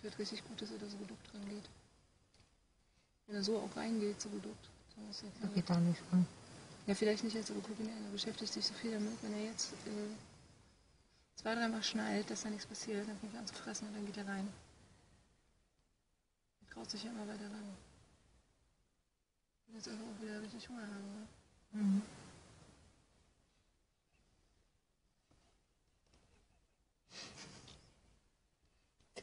Fährt richtig gut, dass er da so geduckt rangeht. Wenn er so auch reingeht, so geduckt. Dann ist ja klar. geht da nicht ran. Ja, vielleicht nicht jetzt, aber guck ihn an, er beschäftigt sich so viel damit. Wenn er jetzt äh, zwei, dreimal schnallt, dass da nichts passiert, dann fängt er an zu fressen und dann geht er rein. Er traut sich ja immer weiter ran. Und jetzt einfach auch wieder richtig Hunger haben, ne? Mhm.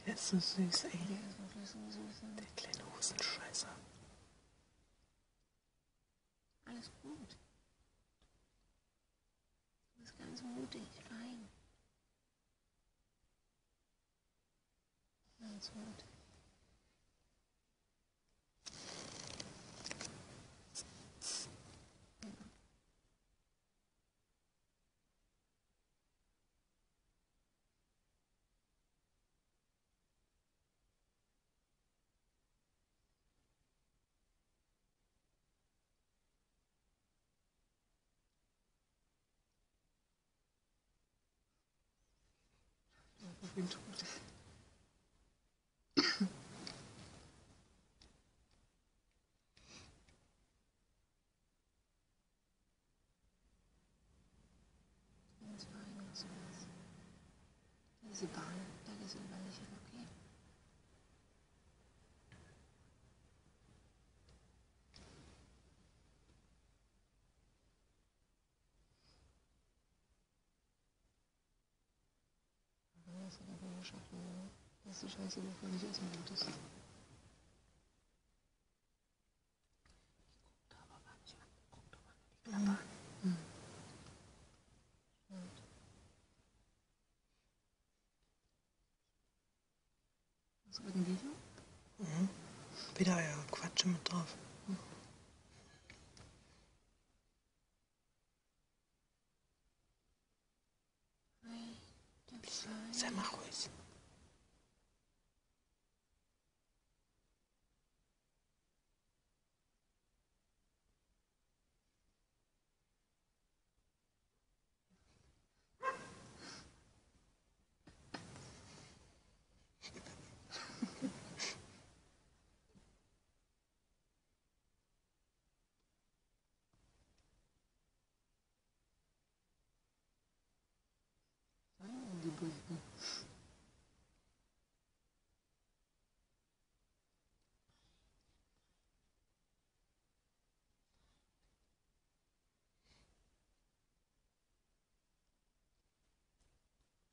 Der ist so süß, ey. Der. Ne? Kleine Hustenscheißer. Alles gut. Du bist ganz mutig, fein. Ganz gut. Ich bin tot. Ganz fein, ganz süß. Diese Bahn, da ist überall nicht okay. Aber das ist eine gute Schaffung, ne? Das ist die Scheiße, wovon ich essen wolltest. Hast du gerade ein Video? Mhm. Wieder euer Quatsch mit drauf. Sei mal die Buletten.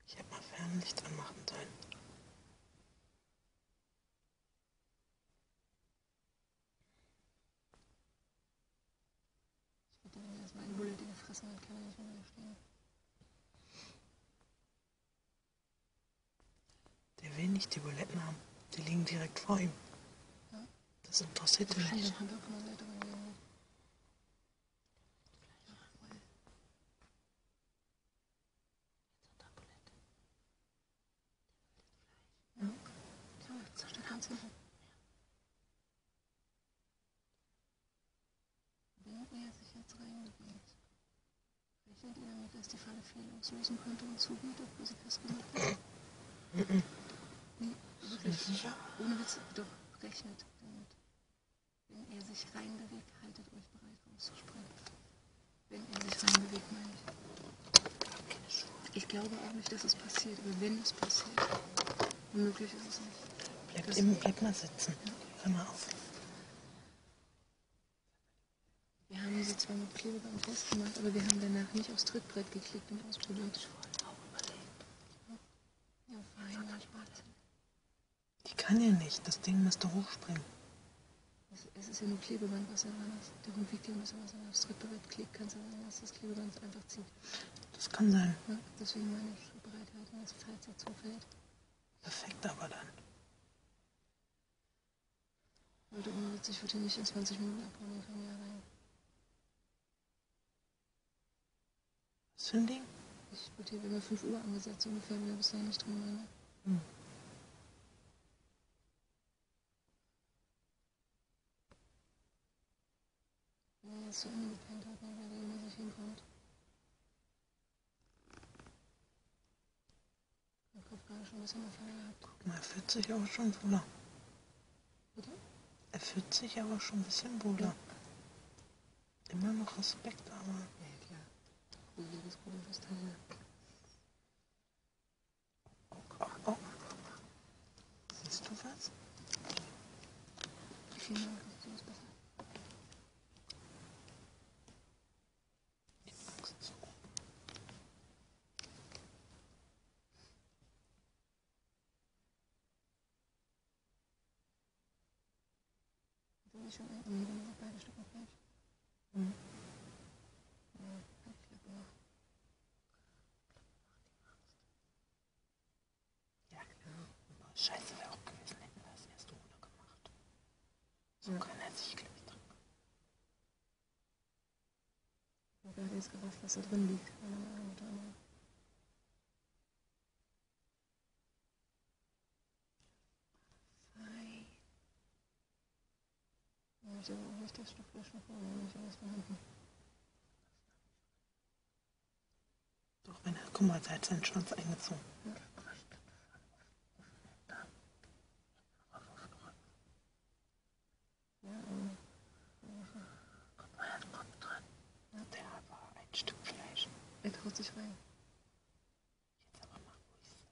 Ich hätte mal Fernlicht anmachen sollen. Ich hätte wenn erstmal eine Bulette gefressen, dann kann er nicht mehr stehen. Will nicht die Buletten haben. Die liegen direkt vor ihm. Ja. Das interessiert ihn nicht. ihr damit, dass die Falle fehl auslösen könnte und zugeht, obwohl sie festgemacht wird? Nee, wirklich. Sicher? Ohne Witz, doch, rechnet damit. Wenn er sich reinbewegt, haltet euch bereit, rauszuspringen. Wenn er sich reinbewegt, meine ich. Ich glaube auch nicht, dass es passiert, aber wenn es passiert, unmöglich ist es nicht. Bleib, im, bleib mal sitzen. Hör mal auf. Wir haben sie zwar mit Klebeband festgemacht, aber wir haben danach nicht aufs Trittbrett geklickt und ausprobiert. Ja, fein, mein Spaß. Die kann ja nicht. Das Ding müsste hochspringen. Es, es ist ja nur Klebeband, was da dran ist. Der Hund wiegt ja ein bisschen was, er aufs Trittbrett kann es ja sein, dass das Klebeband einfach zieht. Das kann sein. Ja, deswegen meine ich Bereitheit, dass falls er zufällt. Perfekt aber dann. Leute, ohne Witz, ich würde hier nicht in 20 Minuten dann können wir ja rein. Was für ein Ding? Ich würde hier, ja 5 Uhr angesetzt, ungefähr, wenn wir bis dahin nicht drin waren. Ne? Hm. Er jetzt zu Ende gepennt hat, dann wäre regelmäßig hinkommt. Dann Kopf gerade schon ein bisschen Erfahrung gehabt. Guck mal, er fühlt sich aber schon wohler. Bitte? Er fühlt sich aber schon ein bisschen wohler. Immer noch Respekt, aber Ja, klar. Gruseliges, komisches Teil. Oh, oh. Siehst du was? Vielen Dank, das ist besser. Du bist schon noch beide Stück Fleisch. Mhm. Ja, ich klar. Aber scheiße wäre auch gewesen, hätten wir das erst ohne gemacht. So Ja. kann er sich dran. Ich habe gerade jetzt gerafft, was da drin liegt. Meine Meinung Fleisch noch vorne, nicht alles vorhanden. Doch, wenn er, guck mal, er hat seinen Schwanz eingezogen. Ja, ähm, Guck mal, er hat den Kopf dran. Der war ein Stück Fleisch. er traut sich rein. Jetzt aber mal ruhig sein.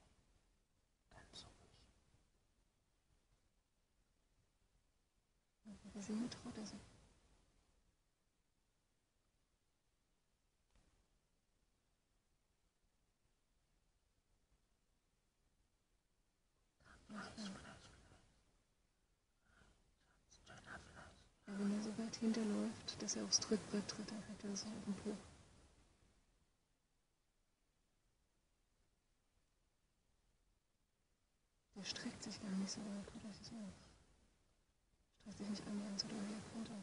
Ganz ruhig. Wie sehen traut er sich. Ja, wenn er weit hinterläuft, dass er aufs Trittbrett tritt, dann hat er so auf dem Po. Der streckt sich gar nicht so weit, das mal an. Streckt sich nicht einmal so doll runter.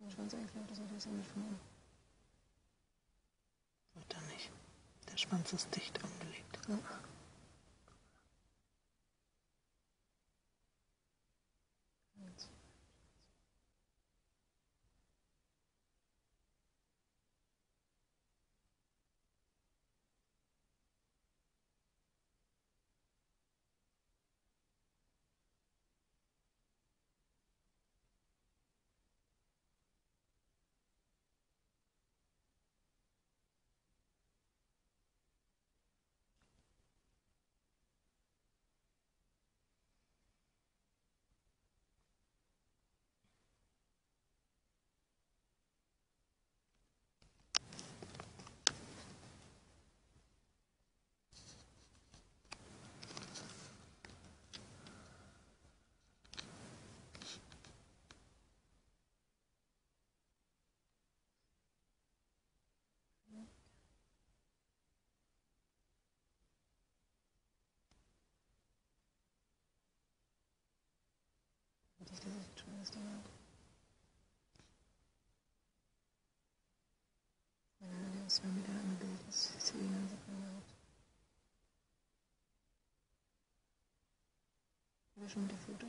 Den Schwanz einklaut, das sollte ich nicht von Wird er nicht. Der Schwanz ist dicht angelegt. ja. Eins. Und ich ab. Ja, der ist zwei Meter lange Bild, das Nase von der Haut. War schon mit der Foto?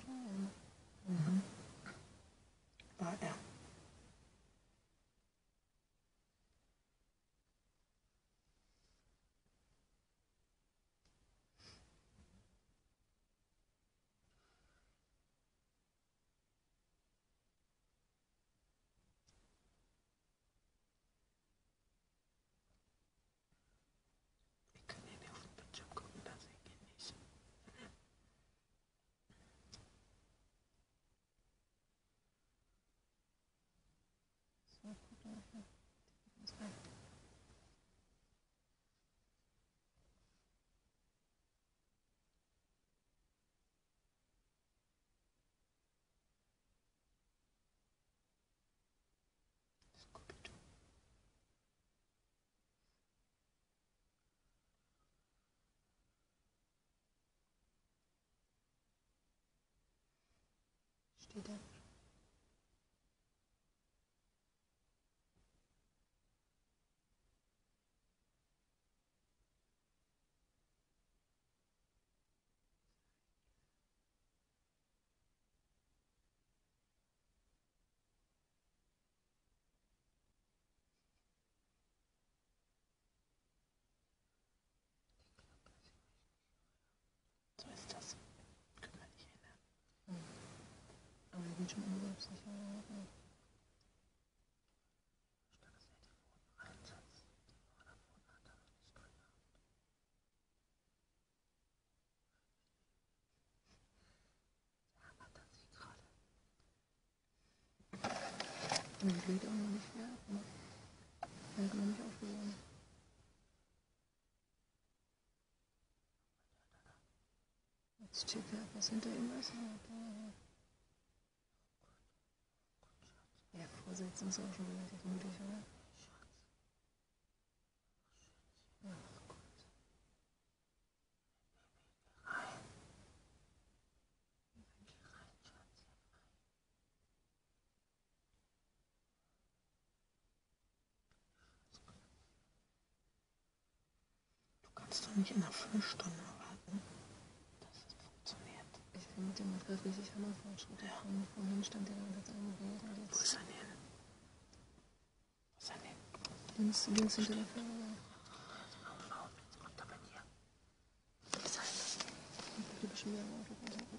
That's fine. Aus. ne? Und die geht auch noch nicht mehr. Er hat noch nicht aufgehoben. Jetzt steht da etwas hinter ihm. Was? Ja, vorsitzen ist auch schon relativ mutig, oder? Du kannst doch nicht in einer Viertelstunde warten, dass es funktioniert. Ich finde, der macht gerade richtig Hammerfortschritte. Ja. Von, vorhin stand der ganze Zeit am Reden. und Wo Jetzt ist er denn? Wo ist er denn? Links, links hinter der Feuerwehr. Auf, auf, jetzt kommt er bei dir. Wo